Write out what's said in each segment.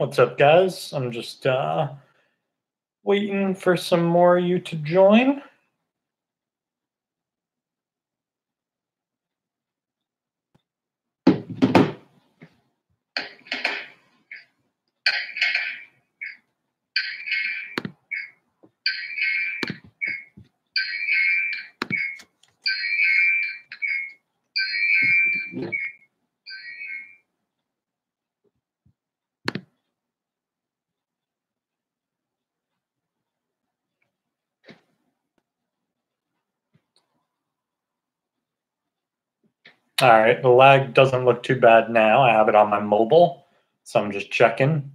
What's up, guys? I'm just uh, waiting for some more of you to join. All right, the lag doesn't look too bad now. I have it on my mobile, so I'm just checking.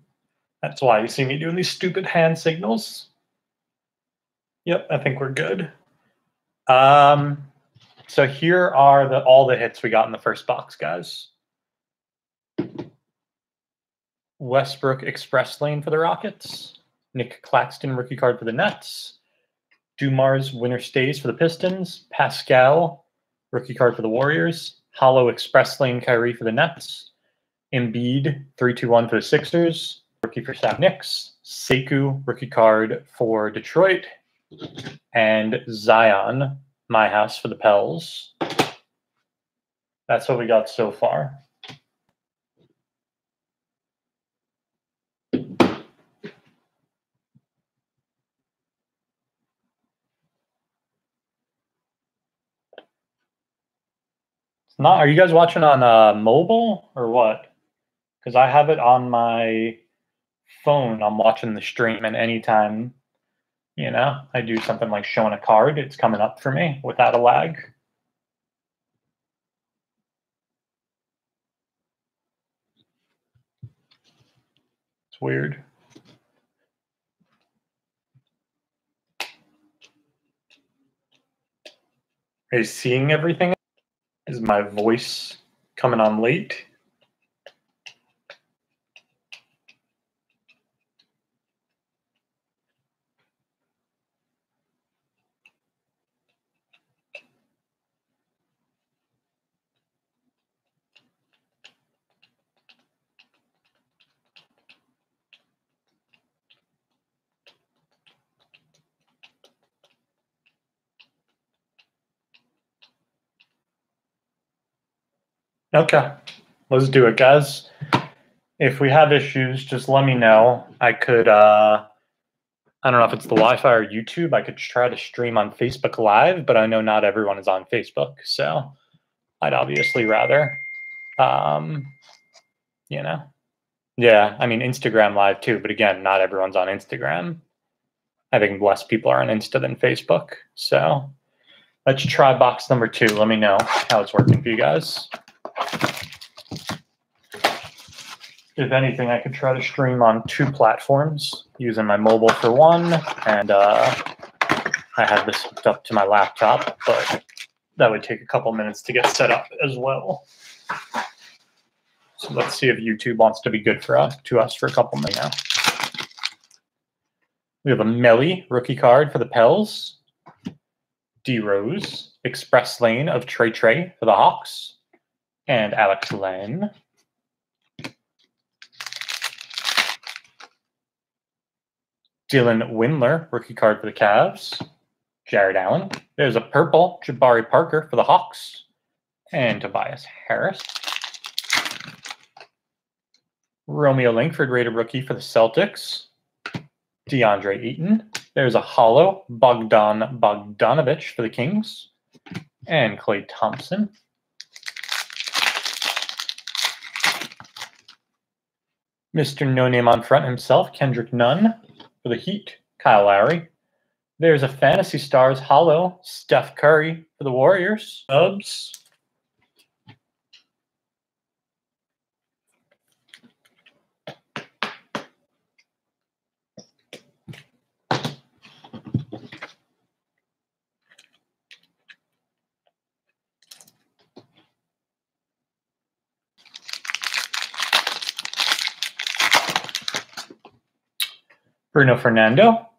That's why you see me doing these stupid hand signals. Yep, I think we're good. Um, so here are the all the hits we got in the first box, guys. Westbrook Express Lane for the Rockets. Nick Claxton rookie card for the Nets. Dumars winner stays for the Pistons. Paschall rookie card for the Warriors. Hollow Express Lane Kyrie for the Nets. Embiid 321 for the Sixers. Rookie for Sam Nix. Sekou rookie card for Detroit. And Zion, my house for the Pels. That's what we got so far. Not. Are you guys watching on uh, mobile or what? Because I have it on my phone. I'm watching the stream, and anytime you know I do something like showing a card, it's coming up for me without a lag. It's weird. Are you seeing everything? Is my voice coming on late? Okay, let's do it, guys. If we have issues, just let me know. I could, uh, I don't know if it's the Wi Fi or YouTube. I could try to stream on Facebook Live, but I know not everyone is on Facebook. So I'd obviously rather, um, you know, yeah, I mean, Instagram Live too. But again, not everyone's on Instagram. I think less people are on Insta than Facebook. So let's try box number two. Let me know how it's working for you guys. If anything, I could try to stream on two platforms using my mobile for one, and uh, I have this hooked up to my laptop, but that would take a couple minutes to get set up as well. So let's see if YouTube wants to be good for us to us for a couple minutes now. We have a Melli rookie card for the Pels. D Rose, Express Lane of Trey Trey for the Hawks and Alex Len. Dylan Windler, rookie card for the Cavs. Jarrett Allen. There's a purple Jabari Parker for the Hawks. And Tobias Harris. Romeo Langford, rated rookie for the Celtics. DeAndre Ayton. There's a hollow Bogdan Bogdanovic for the Kings. And Klay Thompson. Mr. No Name on front himself, Kendrick Nunn for the Heat, Kyle Lowry. There's a Fantasy Stars hollow, Steph Curry for the Warriors. Dubs. Bruno Fernando,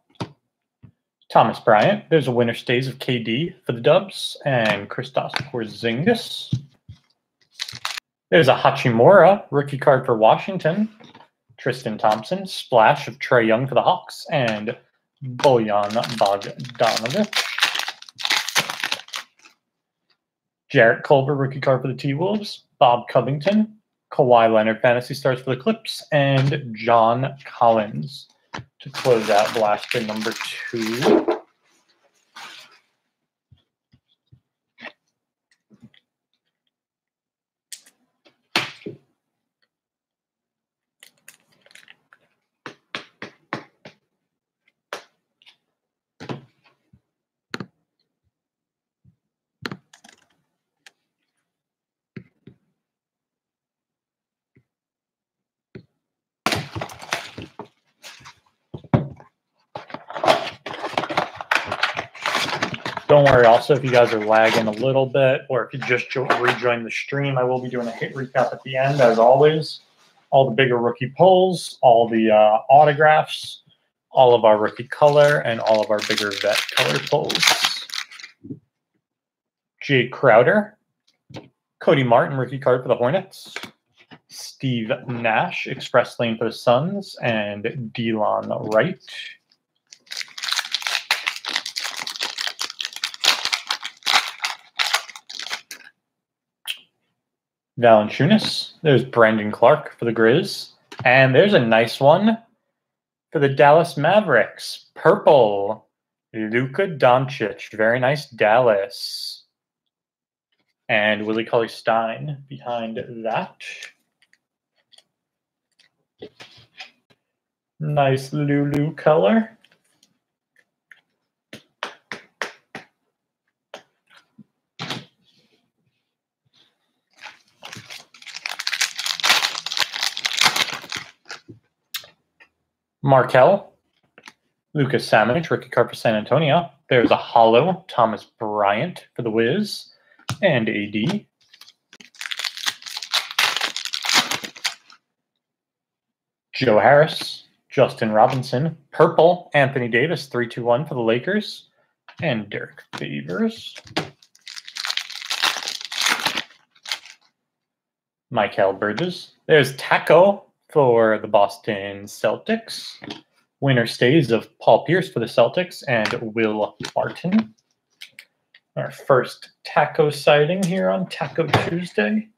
Thomas Bryant. There's a winner stays of KD for the Dubs and Kristaps Porzingis. There's a Hachimura rookie card for Washington. Tristan Thompson, splash of Trae Young for the Hawks, and Bojan Bogdanovic. Jarrett Culver, rookie card for the T Wolves, Bob Covington, Kawhi Leonard fantasy stars for the Clips, and John Collins to close out blaster number two. Don't worry. Also, if you guys are lagging a little bit, or if you just jo- rejoin the stream, I will be doing a hit recap at the end, as always. All the bigger rookie polls, all the uh, autographs, all of our rookie color, and all of our bigger vet color polls. Jae Crowder, Cody Martin, rookie card for the Hornets. Steve Nash, express lane for the Suns, and Delon Wright. Valanciunas. There's Brandon Clarke for the Grizz. And there's a nice one for the Dallas Mavericks. Purple. Luka Doncic. Very nice Dallas. And Willie Cauley Stein behind that. Nice Lulu color. Markelle, Lucas Samanic, Ricky card for San Antonio. There's a hollow Thomas Bryant for the Wiz and AD. Joe Harris, Justin Robinson, purple Anthony Davis, 321 for the Lakers, and Derrick Favors. Mikal Bridges. There's Tacko for the Boston Celtics. Winner stays of Paul Pierce for the Celtics and Will Barton. Our first taco sighting here on Taco Tuesday.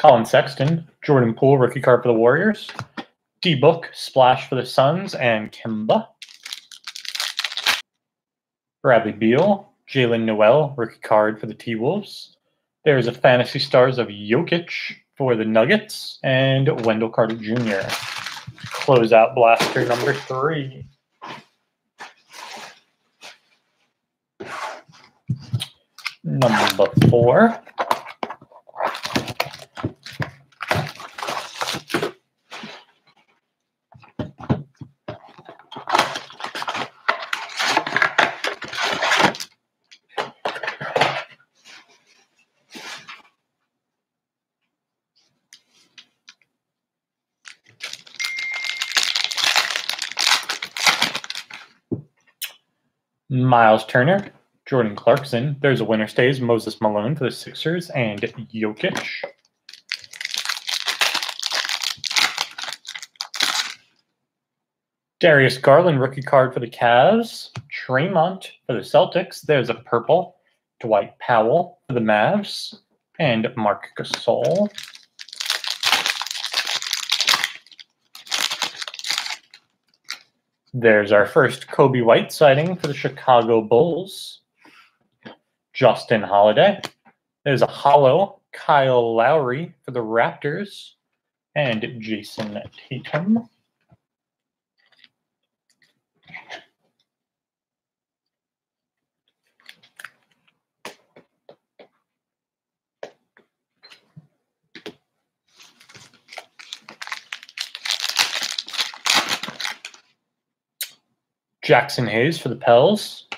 Collin Sexton, Jordan Poole, rookie card for the Warriors. D Book, splash for the Suns, and Kemba. Bradley Beal, Jaylen Nowell, rookie card for the T Wolves. There's a Fantasy Stars of Jokic for the Nuggets, and Wendell Carter Jr. Close out blaster number three. Number four. Miles Turner, Jordan Clarkson. There's a winner stays, Moses Malone for the Sixers, and Jokic. Darius Garland, rookie card for the Cavs. Tremont for the Celtics. There's a purple. Dwight Powell for the Mavs. And Marc Gasol. There's our first Coby White sighting for the Chicago Bulls. Justin Holiday. There's a hollow Kyle Lowry for the Raptors. And Jayson Tatum. Jaxson Hayes for the Pels.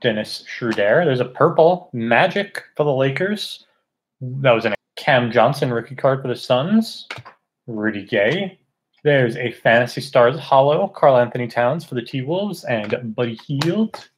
Dennis Schroeder. There's a purple Magic for the Lakers. That was a Cam Johnson rookie card for the Suns. Rudy Gay. There's a Fantasy Stars Hollow, Karl-Anthony Towns for the T Wolves, and Buddy Hield.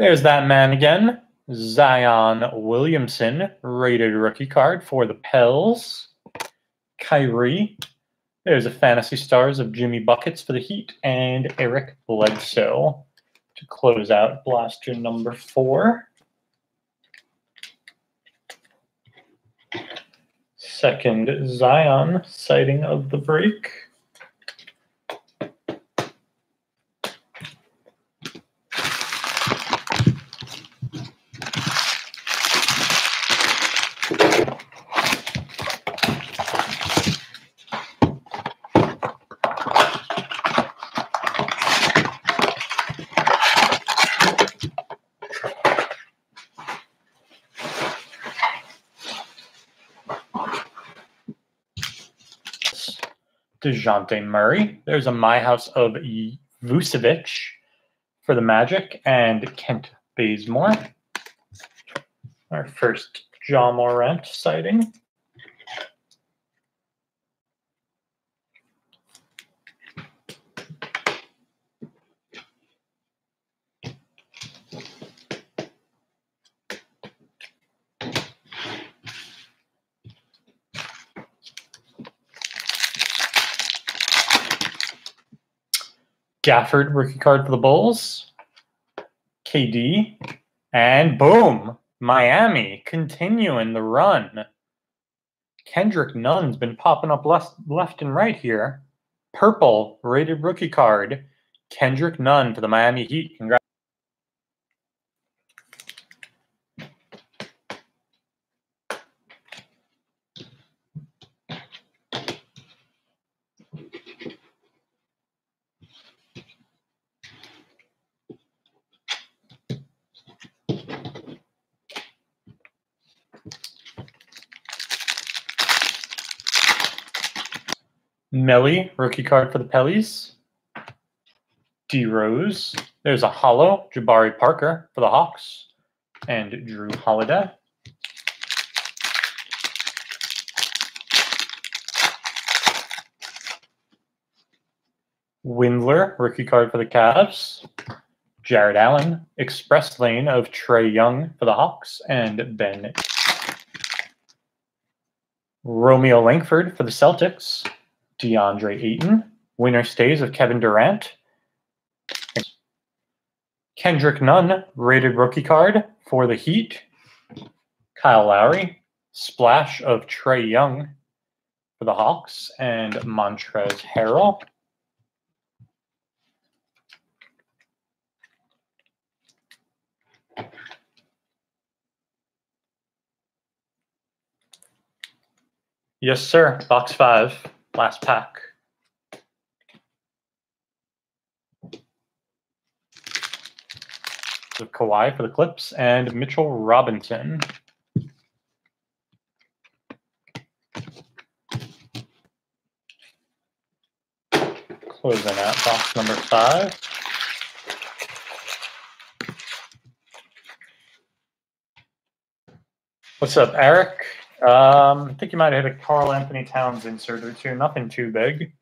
There's that man again. Zion Williamson, rated rookie card for the Pels. Kyrie. There's a Fantasy Stars of Jimmy Buckets for the Heat and Eric Bledsoe to close out blaster number four. Second Zion sighting of the break. DeJounte Murray. There's a My House of Vucevic for the Magic and Kent Bazemore. Our first Ja Morant sighting. Gafford rookie card for the Bulls. KD. And boom, Miami continuing the run. Kendrick Nunn's been popping up left, left and right here. Purple rated rookie card. Kendrick Nunn for the Miami Heat. Congrats. Melli, rookie card for the Pellies. D Rose. There's a hollow, Jabari Parker for the Hawks. And Jrue Holiday. Windler, rookie card for the Cavs. Jarrett Allen, Express Lane of Trae Young for the Hawks. And Ben. Romeo Langford for the Celtics. DeAndre Ayton. Winner stays of Kevin Durant. Kendrick Nunn, rated rookie card for the Heat. Kyle Lowry, splash of Trae Young for the Hawks, and Montrezl Harrell. Yes, sir. Box five. Last pack. Of Kawhi for the Clips and Mitchell Robinson. Closing out box number five. What's up, Eric? Um, I think you might have hit a Karl-Anthony Towns insert or two. Nothing too big.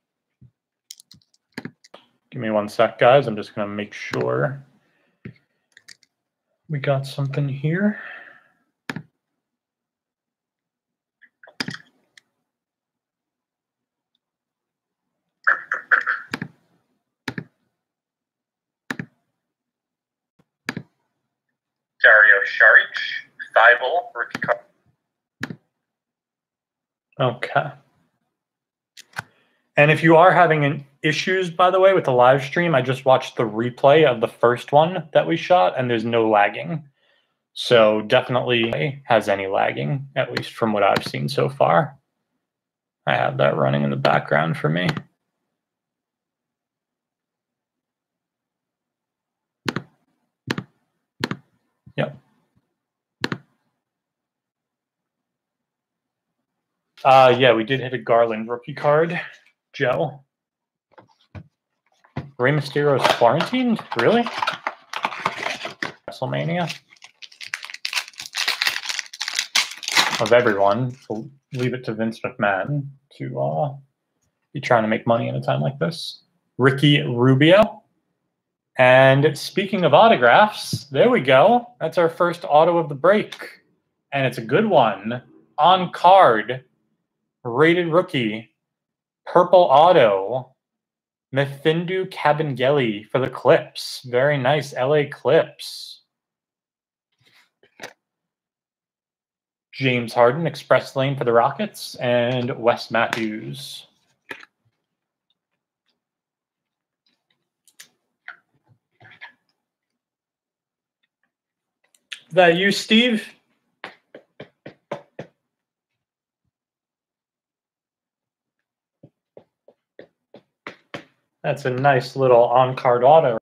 Give me one sec, guys. I'm just going to make sure we got something here. Dario Saric, Thibault, rookie card. Okay. And if you are having an issues, by the way, with the live stream, I just watched the replay of the first one that we shot, and there's no lagging. So definitely has any lagging, at least from what I've seen so far. I have that running in the background for me. Yep. Uh, yeah, we did hit a Garland rookie card. Joe. Rey Mysterio's quarantined? Really? WrestleMania? Of everyone, we'll leave it to Vince McMahon to uh, be trying to make money in a time like this. Ricky Rubio. And speaking of autographs, there we go. That's our first auto of the break. And it's a good one. On card, rated rookie, purple auto, Mfiondu Kabengele for the Clips. Very nice LA Clips. James Harden, Express Lane for the Rockets, and Wes Matthews. That you, Steve? That's a nice little on card auto.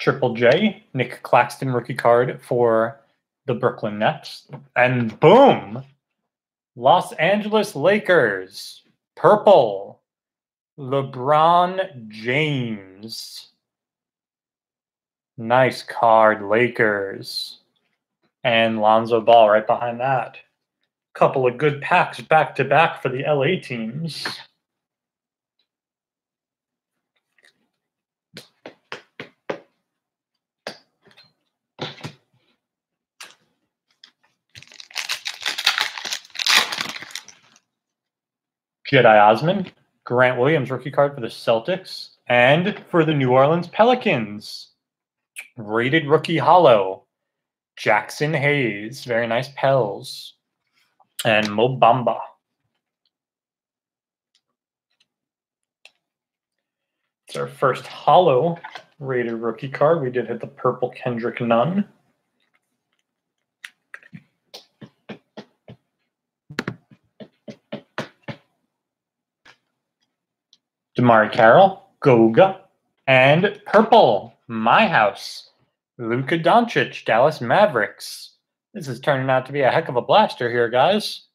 Triple J, Nick Claxton rookie card for the Brooklyn Nets. And boom, Los Angeles Lakers, purple, LeBron James. Nice card, Lakers. And Lonzo Ball right behind that. Couple of good packs back to back for the LA teams. Cedi Osman, Grant Williams rookie card for the Celtics, and for the New Orleans Pelicans, rated rookie hollow, Jaxson Hayes, very nice Pels, and Mo Bamba. It's our first hollow rated rookie card. We did hit the purple Kendrick Nunn. DeMarre Carroll, Goga, and purple, my house, Luka Doncic, Dallas Mavericks. This is turning out to be a heck of a blaster here, guys.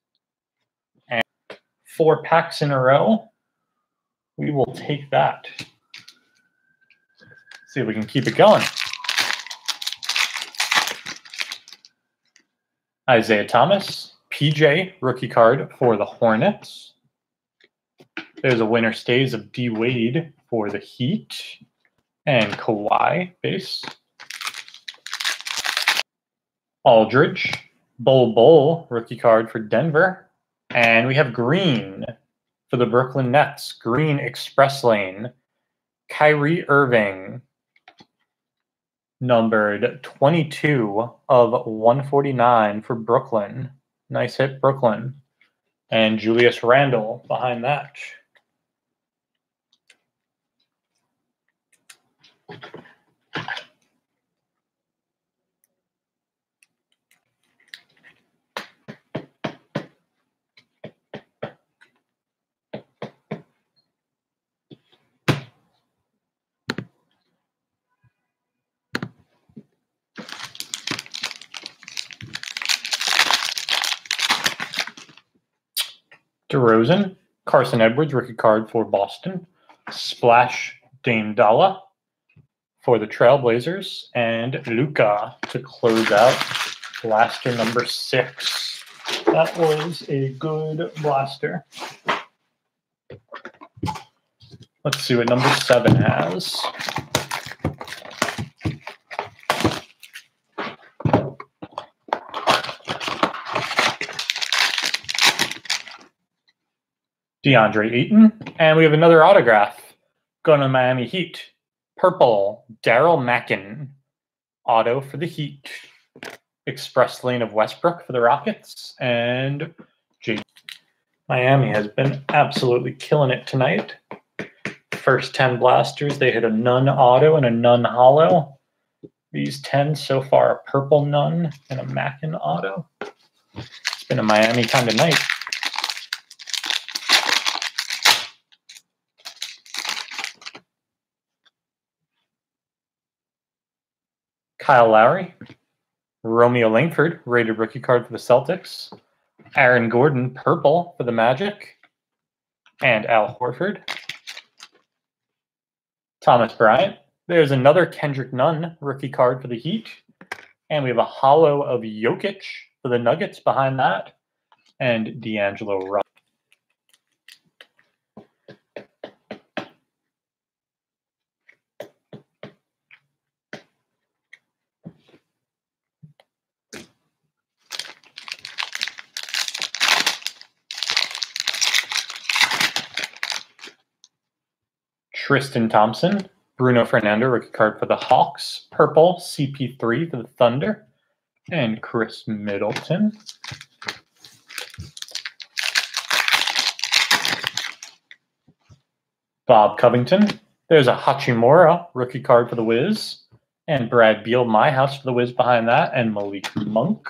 And four packs in a row. We will take that. See if we can keep it going. Isaiah Thomas, PJ, rookie card for the Hornets. There's a winner stays of D Wade for the Heat and Kawhi base. Aldridge, Bol Bol rookie card for Denver. And we have Green for the Brooklyn Nets. Green Express Lane. Kyrie Irving, numbered 22 of 149 for Brooklyn. Nice hit, Brooklyn. And Julius Randle behind that. DeRozan, Carson Edwards, rookie card for Boston. Splash Dame Dolla for the Trailblazers, and Luka to close out blaster number six. That was a good blaster. Let's see what number seven has. DeAndre Ayton, and we have another autograph going to Miami Heat. Purple, Daryl Macon. Auto for the Heat. Express lane of Westbrook for the Rockets. And J. Miami has been absolutely killing it tonight. First 10 blasters, they hit a Nunn auto and a Nunn hollow. These 10 so far, a purple Nunn and a Mackin auto. It's been a Miami kind of night. Kyle Lowry, Romeo Langford, rated rookie card for the Celtics, Aaron Gordon, purple for the Magic. And Al Horford. Thomas Bryant. There's another Kendrick Nunn rookie card for the Heat. And we have a hollow of Jokic for the Nuggets behind that. And D'Angelo Russell. Tristan Thompson, Bruno Fernando, rookie card for the Hawks, purple CP3 for the Thunder, and Khris Middleton. Bob Covington. There's a Hachimura rookie card for the Wiz, and Brad Beal, my house for the Wiz behind that, and Malik Monk.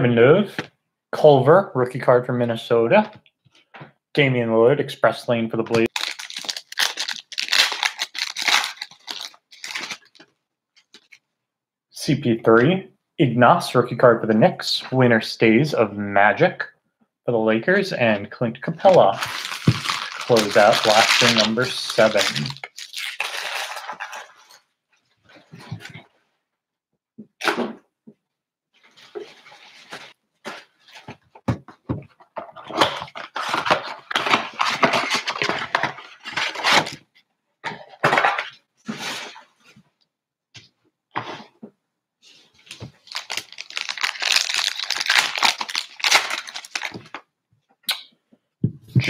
Kevin Love, Culver, rookie card for Minnesota. Damian Lillard, express lane for the Blazers. CP3, Ignas, rookie card for the Knicks. Winner stays of Magic for the Lakers. And Clint Capela, close out blaster number seven.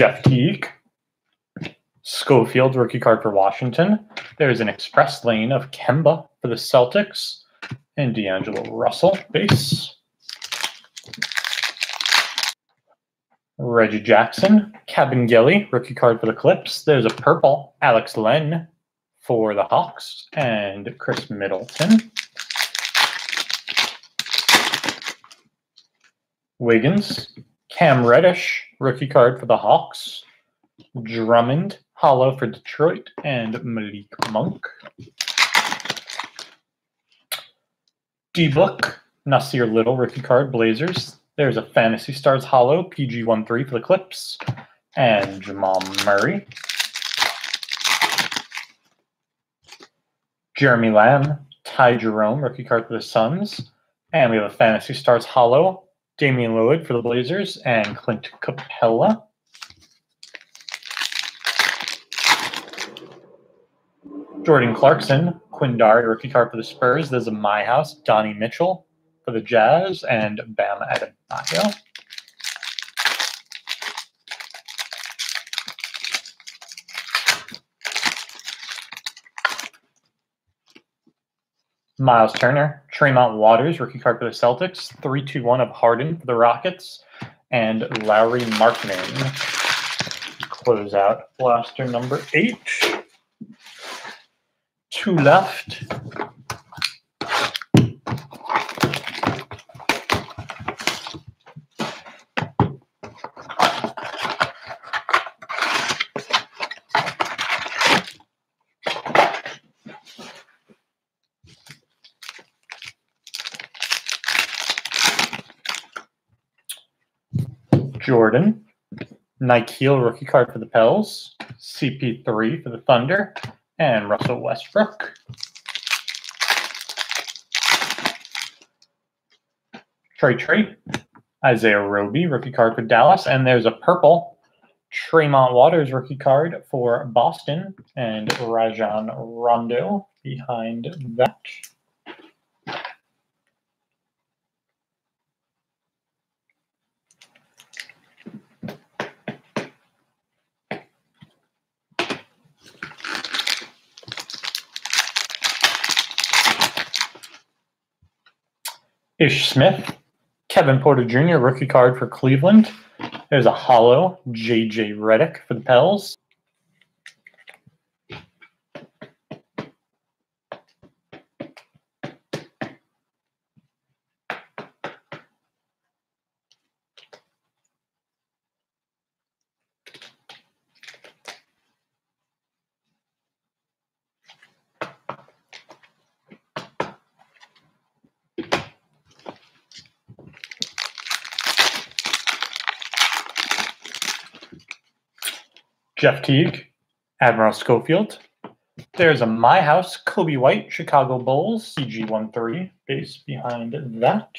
Jeff Teague. Schofield, rookie card for Washington. There's an express lane of Kemba for the Celtics. And D'Angelo Russell, base. Reggie Jackson, Kabengele, rookie card for the Clips. There's a purple Alex Len for the Hawks and Khris Middleton. Wiggins, Cam Reddish, rookie card for the Hawks. Drummond, hollow for Detroit, and Malik Monk. D-Book, Nassir Little, rookie card, Blazers. There's a Fantasy Stars hollow, PG13 for the Clips, and Jamal Murray. Jeremy Lamb, Ty Jerome, rookie card for the Suns. And we have a Fantasy Stars hollow, Damian Lillard for the Blazers, and Clint Capela. Jordan Clarkson, Quindar, rookie card for the Spurs. There's a My House, Donnie Mitchell for the Jazz, and Bam Adebayo. Miles Turner, Tremont Waters, rookie card for the Celtics, 321 of Harden for the Rockets, and Lauri Markkanen. Close out blaster number eight. Two left. Jordan, Nickeil rookie card for the Pels, CP3 for the Thunder, and Russell Westbrook. Trey Trey, Isaiah Roby rookie card for Dallas, and there's a purple Tremont Waters rookie card for Boston, and Rajon Rondo behind that. Ish Smith, Kevin Porter Jr., rookie card for Cleveland. There's a hollow JJ Redick for the Pels. Jeff Teague, Admiral Schofield. There's a My House Coby White Chicago Bulls CG13 base behind that.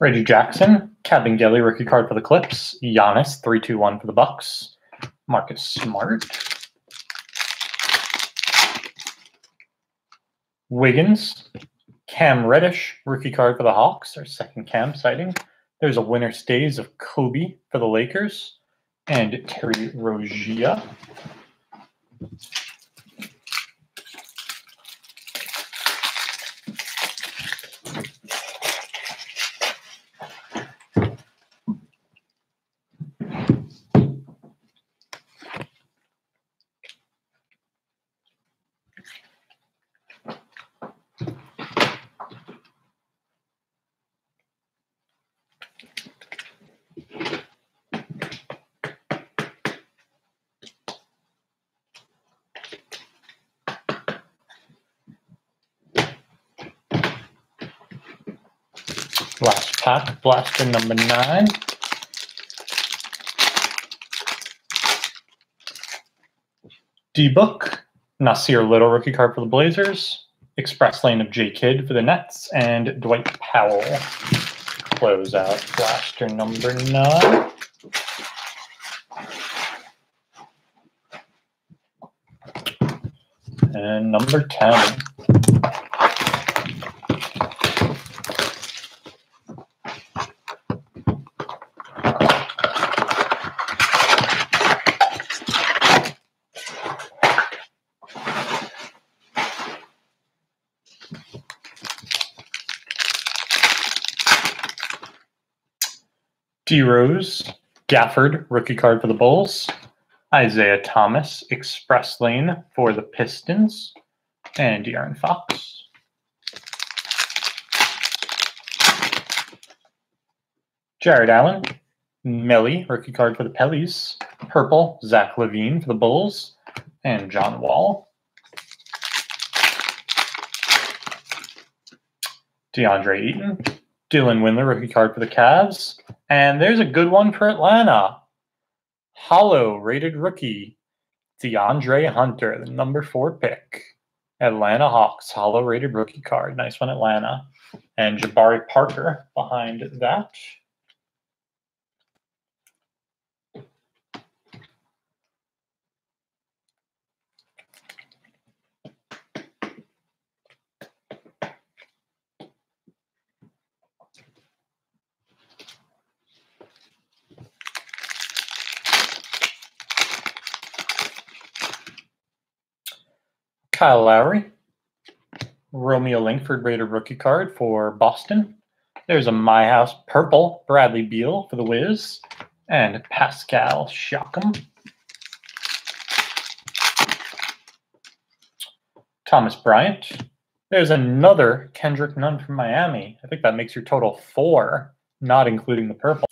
Reggie Jackson, Kabengele rookie card for the Clips. Giannis, 321 for the Bucks. Marcus Smart. Wiggins, Cam Reddish, rookie card for the Hawks, our second Cam sighting. There's a winner stays of Kobe for the Lakers and Terry Rozier. Last pack, blaster number nine. D-Book, Nassir Little rookie card for the Blazers. Express Lane of J Kidd for the Nets. And Dwight Powell. Close out blaster number nine. And number 10. Rose, Gafford, rookie card for the Bulls. Isaiah Thomas, Express Lane for the Pistons. And De'Aaron Fox. Jarrett Allen, Melli, rookie card for the Pellies. Purple, Zach LaVine for the Bulls. And John Wall. DeAndre Ayton, Dylan Windler, rookie card for the Cavs. And there's a good one for Atlanta. Hollow rated rookie, DeAndre Hunter, the number four pick. Atlanta Hawks, hollow rated rookie card. Nice one, Atlanta. And Jabari Parker behind that. Kyle Lowry, Romeo Langford rated rookie card for Boston. There's a My House purple Bradley Beal for the Wiz, and Pascal Siakam. Thomas Bryant. There's another Kendrick Nunn from Miami. I think that makes your total four, not including the purple.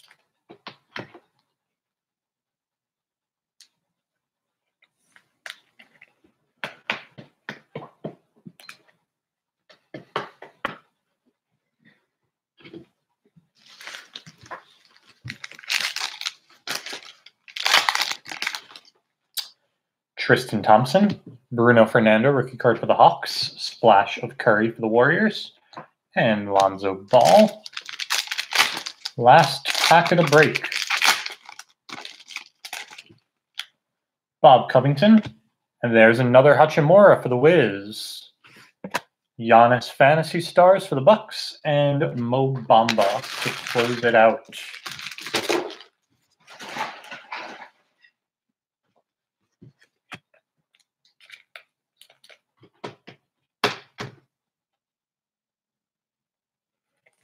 Tristan Thompson, Bruno Fernando, rookie card for the Hawks, splash of Curry for the Warriors, and Lonzo Ball. Last pack of the break. Rob Covington, and there's another Hachimura for the Wiz. Giannis Fantasy Stars for the Bucks, and Mo Bamba to close it out.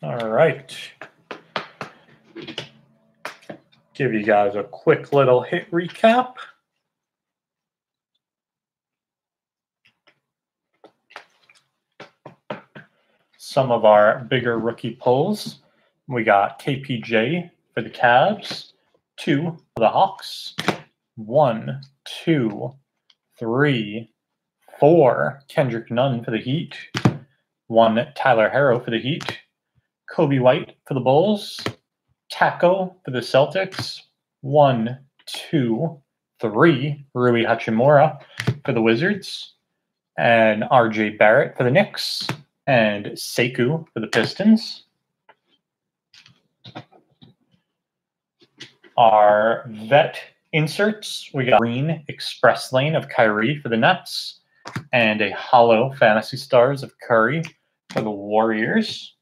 All right. Give you guys a quick little hit recap. Some of our bigger rookie pulls. We got KPJ for the Cavs, two for the Hawks, one, two, three, four. Kendrick Nunn for the Heat, one Tyler Herro for the Heat, Coby White for the Bulls, Tacko for the Celtics, one, two, three. Rui Hachimura for the Wizards, and RJ Barrett for the Knicks, and Sekou for the Pistons. Our vet inserts, we got Green Express Lane of Kyrie for the Nets, and a holo Fantasy Stars of Curry for the Warriors.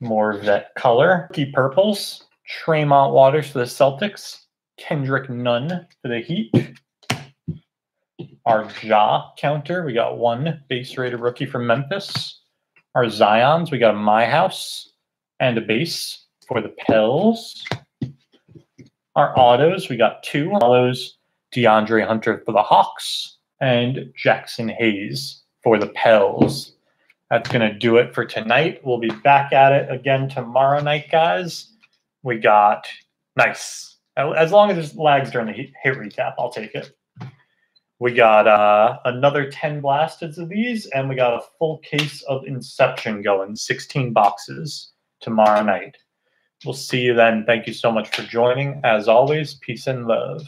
More of that color. Key purples. Tremont Waters for the Celtics. Kendrick Nunn for the Heat. Our Ja counter, we got one base rated rookie from Memphis. Our Zions, we got a My House and a base for the Pels. Our autos, we got two autos, DeAndre Hunter for the Hawks and Jaxson Hayes for the Pels. That's going to do it for tonight. We'll be back at it again tomorrow night, guys. We got nice. As long as there's lags during the hit recap, I'll take it. We got uh, another 10 blasters of these, and we got a full case of Inception going, 16 boxes tomorrow night. We'll see you then. Thank you so much for joining. As always, peace and love.